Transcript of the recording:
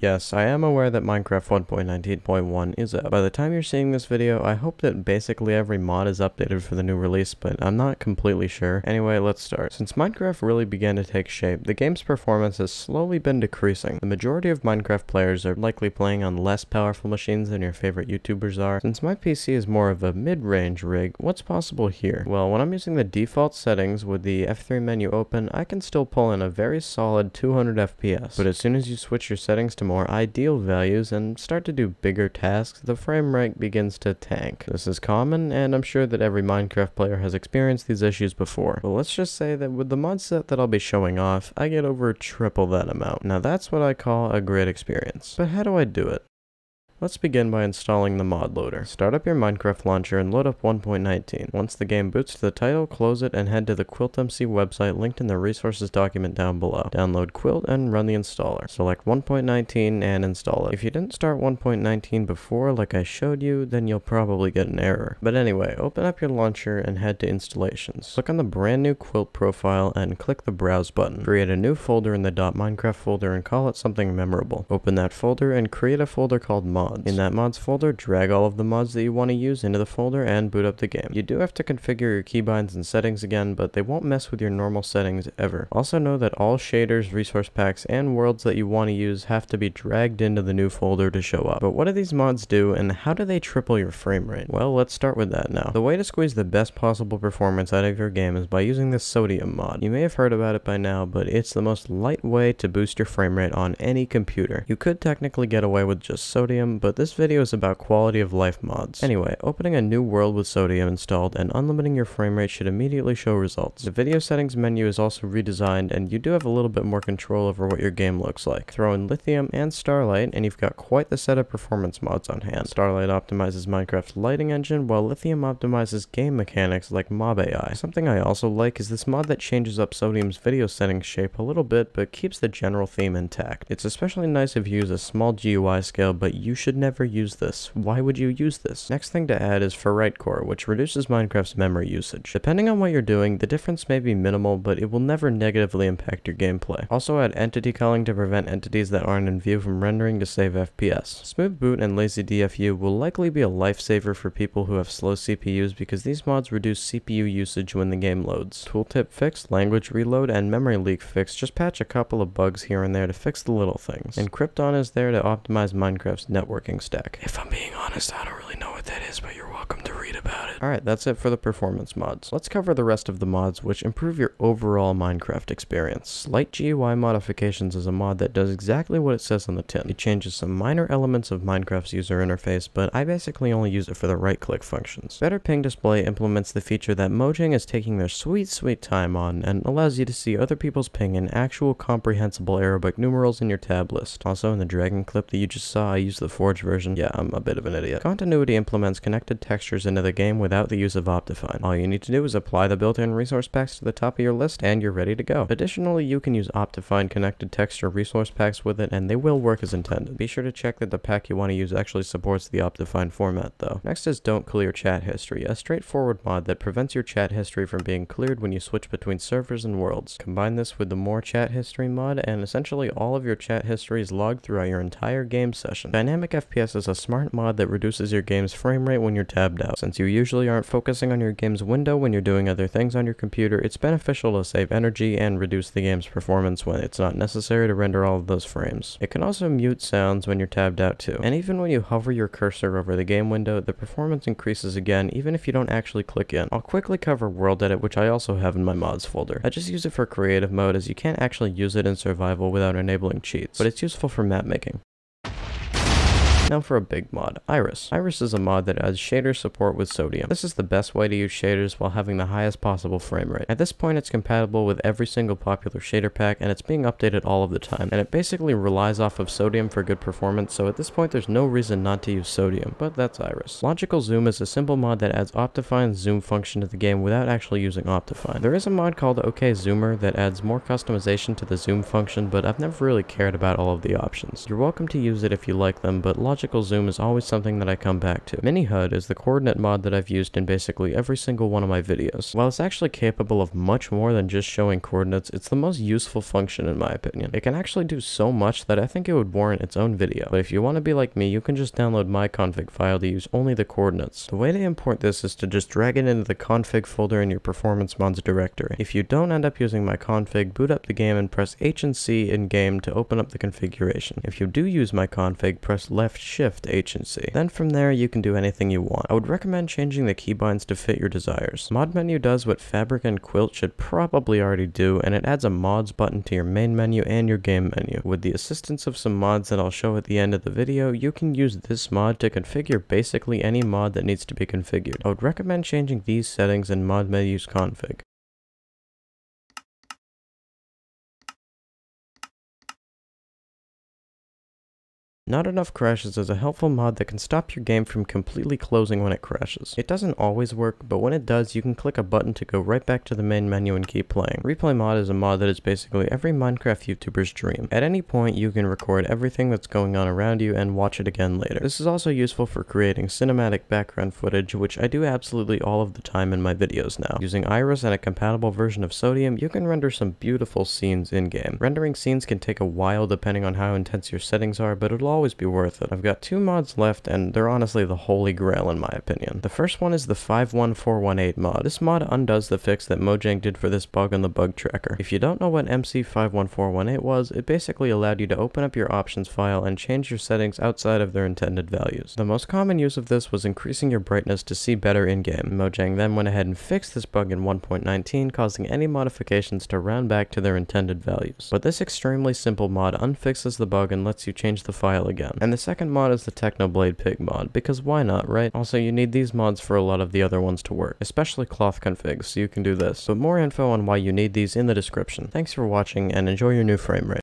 Yes, I am aware that Minecraft 1.19.1 is out. By the time you're seeing this video, I hope that basically every mod is updated for the new release, but I'm not completely sure. Anyway, let's start. Since Minecraft really began to take shape, the game's performance has slowly been decreasing. The majority of Minecraft players are likely playing on less powerful machines than your favorite YouTubers are. Since my PC is more of a mid-range rig, what's possible here? Well, when I'm using the default settings with the F3 menu open, I can still pull in a very solid 200 FPS. But as soon as you switch your settings to more ideal values and start to do bigger tasks, the frame rate begins to tank. This is common, and I'm sure that every Minecraft player has experienced these issues before. But let's just say that with the mod set that I'll be showing off, I get over triple that amount. Now that's what I call a great experience. But how do I do it? Let's begin by installing the mod loader. Start up your Minecraft launcher and load up 1.19. Once the game boots to the title, close it and head to the QuiltMC website linked in the resources document down below. Download Quilt and run the installer. Select 1.19 and install it. If you didn't start 1.19 before like I showed you, then you'll probably get an error. But anyway, open up your launcher and head to installations. Click on the brand new Quilt profile and click the browse button. Create a new folder in the .minecraft folder and call it something memorable. Open that folder and create a folder called mod mods. In that mods folder, drag all of the mods that you want to use into the folder and boot up the game. You do have to configure your keybinds and settings again, but they won't mess with your normal settings ever. Also know that all shaders, resource packs, and worlds that you want to use have to be dragged into the new folder to show up. But what do these mods do, and how do they triple your frame rate? Well, let's start with that now. The way to squeeze the best possible performance out of your game is by using the sodium mod. You may have heard about it by now, but it's the most light way to boost your frame rate on any computer. You could technically get away with just sodium, but this video is about quality of life mods. Anyway, opening a new world with Sodium installed and unlimiting your frame rate should immediately show results. The video settings menu is also redesigned and you do have a little bit more control over what your game looks like. Throw in Lithium and Starlight and you've got quite the set of performance mods on hand. Starlight optimizes Minecraft's lighting engine while Lithium optimizes game mechanics like mob AI. Something I also like is this mod that changes up Sodium's video settings shape a little bit but keeps the general theme intact. It's especially nice if you use a small GUI scale but you should never use this. Why would you use this? Next thing to add is Ferrite Core, which reduces Minecraft's memory usage. Depending on what you're doing, the difference may be minimal, but it will never negatively impact your gameplay. Also add entity culling to prevent entities that aren't in view from rendering to save FPS. Smooth Boot and Lazy DFU will likely be a lifesaver for people who have slow CPUs because these mods reduce CPU usage when the game loads. Tooltip fix, language reload, and memory leak fix just patch a couple of bugs here and there to fix the little things. And Krypton is there to optimize Minecraft's stack. If I'm being honest, I don't really know what that is, but you're welcome to read about it. Alright, that's it for the performance mods. Let's cover the rest of the mods which improve your overall Minecraft experience. Light GUI Modifications is a mod that does exactly what it says on the tin. It changes some minor elements of Minecraft's user interface, but I basically only use it for the right-click functions. Better Ping Display implements the feature that Mojang is taking their sweet, sweet time on and allows you to see other people's ping in actual comprehensible Arabic numerals in your tab list. Also, in the dragon clip that you just saw, I used the Forge version. Yeah, I'm a bit of an idiot. Continuity implements connected textures into the game without the use of Optifine. All you need to do is apply the built-in resource packs to the top of your list and you're ready to go. Additionally, you can use Optifine connected texture resource packs with it and they will work as intended. Be sure to check that the pack you want to use actually supports the Optifine format though. Next is Don't Clear Chat History, a straightforward mod that prevents your chat history from being cleared when you switch between servers and worlds. Combine this with the More Chat History mod and essentially all of your chat history is logged throughout your entire game session. Dynamic FPS is a smart mod that reduces your game's frame rate when you're tabbed out. Since you usually aren't focusing on your game's window when you're doing other things on your computer, it's beneficial to save energy and reduce the game's performance when it's not necessary to render all of those frames. It can also mute sounds when you're tabbed out too. And even when you hover your cursor over the game window, the performance increases again even if you don't actually click in. I'll quickly cover World Edit, which I also have in my mods folder. I just use it for creative mode as you can't actually use it in survival without enabling cheats, but it's useful for map making. Now for a big mod, Iris. Iris is a mod that adds shader support with Sodium. This is the best way to use shaders while having the highest possible frame rate. At this point it's compatible with every single popular shader pack and it's being updated all of the time and it basically relies off of Sodium for good performance so at this point there's no reason not to use Sodium, but that's Iris. Logical Zoom is a simple mod that adds Optifine's zoom function to the game without actually using Optifine. There is a mod called OK Zoomer that adds more customization to the zoom function but I've never really cared about all of the options. You're welcome to use it if you like them but Logical logical zoom is always something that I come back to. Mini HUD is the coordinate mod that I've used in basically every single one of my videos. While it's actually capable of much more than just showing coordinates, it's the most useful function in my opinion. It can actually do so much that I think it would warrant its own video. But if you want to be like me, you can just download my config file to use only the coordinates. The way to import this is to just drag it into the config folder in your performance mods directory. If you don't end up using my config, boot up the game and press H and C in game to open up the configuration. If you do use my config, press left shift agency. Then from there you can do anything you want. I would recommend changing the keybinds to fit your desires. Mod menu does what Fabric and Quilt should probably already do and it adds a mods button to your main menu and your game menu. With the assistance of some mods that I'll show at the end of the video, you can use this mod to configure basically any mod that needs to be configured. I would recommend changing these settings in mod menu's config. Not Enough Crashes is a helpful mod that can stop your game from completely closing when it crashes. It doesn't always work, but when it does, you can click a button to go right back to the main menu and keep playing. Replay mod is a mod that is basically every Minecraft YouTuber's dream. At any point, you can record everything that's going on around you and watch it again later. This is also useful for creating cinematic background footage, which I do absolutely all of the time in my videos now. Using Iris and a compatible version of Sodium, you can render some beautiful scenes in-game. Rendering scenes can take a while depending on how intense your settings are, but it'll always be worth it. I've got two mods left and they're honestly the holy grail in my opinion. The first one is the 51418 mod. This mod undoes the fix that Mojang did for this bug on the bug tracker. If you don't know what MC51418 was, it basically allowed you to open up your options file and change your settings outside of their intended values. The most common use of this was increasing your brightness to see better in-game. Mojang then went ahead and fixed this bug in 1.19, causing any modifications to round back to their intended values. But this extremely simple mod unfixes the bug and lets you change the file again. And the second mod is the Technoblade Pig mod, because why not, right? Also, you need these mods for a lot of the other ones to work, especially cloth configs, so you can do this. But more info on why you need these in the description. Thanks for watching, and enjoy your new frame rate.